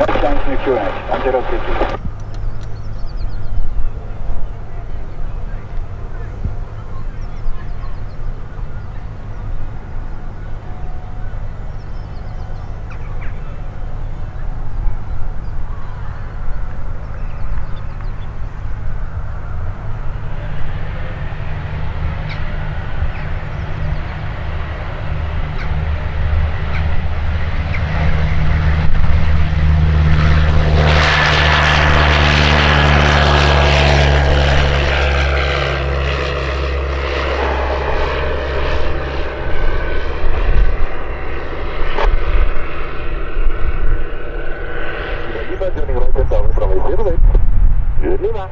North Times New QNH, 103. 有吗？